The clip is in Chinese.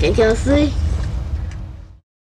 调调水。